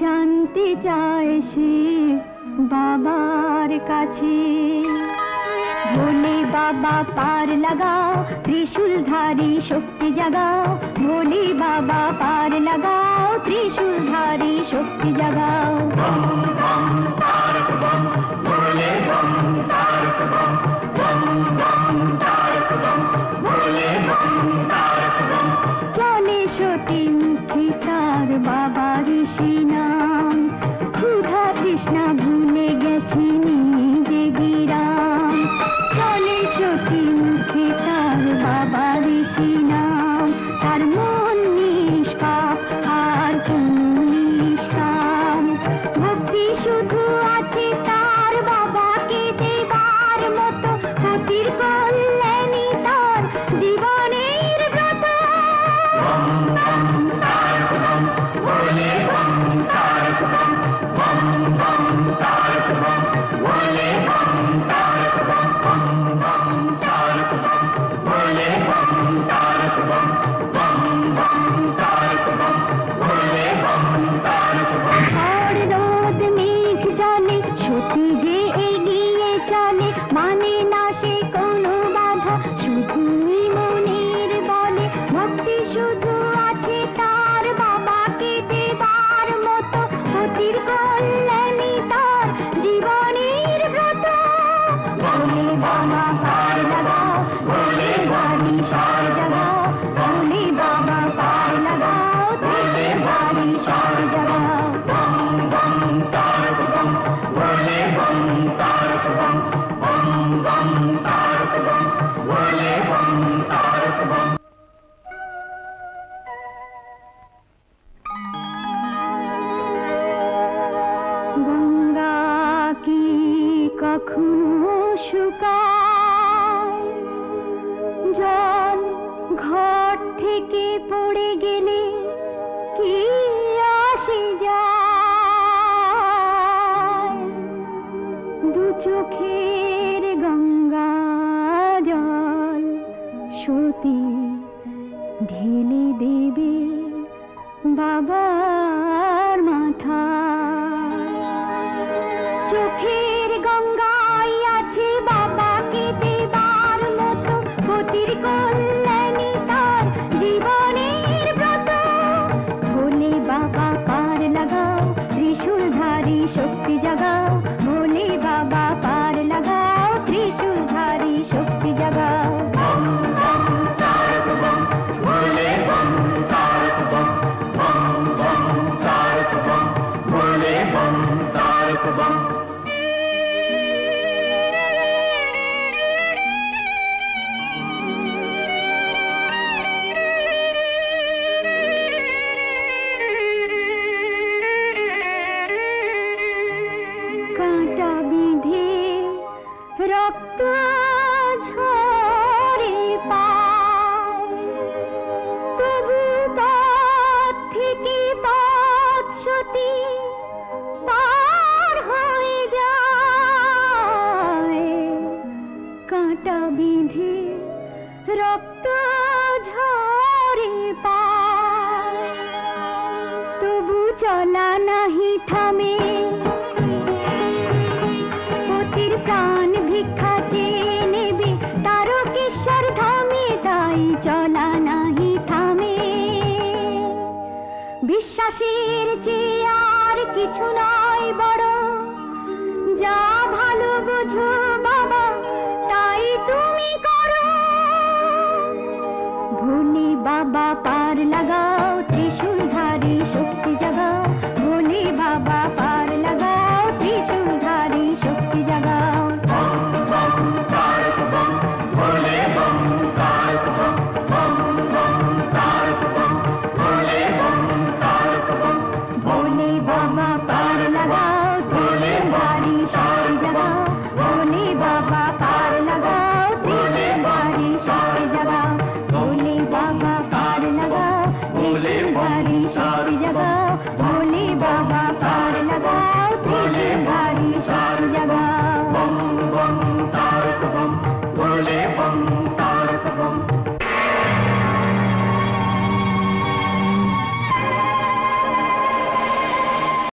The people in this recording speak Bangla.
জানতে চায় সে বাবার কাছে। ভোলে বাবা, পার লাগাও ত্রিশূলধারী শক্তি জাগাও। ভোলে বাবা, পার লাগাও ত্রিশূলধারী শক্তি জাগাও। তখনও শুকায় জল ঘর থেকে পড়ে গেলে কি আসি যায়? দু চোখের গঙ্গা জল সতী ঢেলে দেবে বাবার মাথা। চোখে 啊。বিশ্বাসের যে আর কিছু না।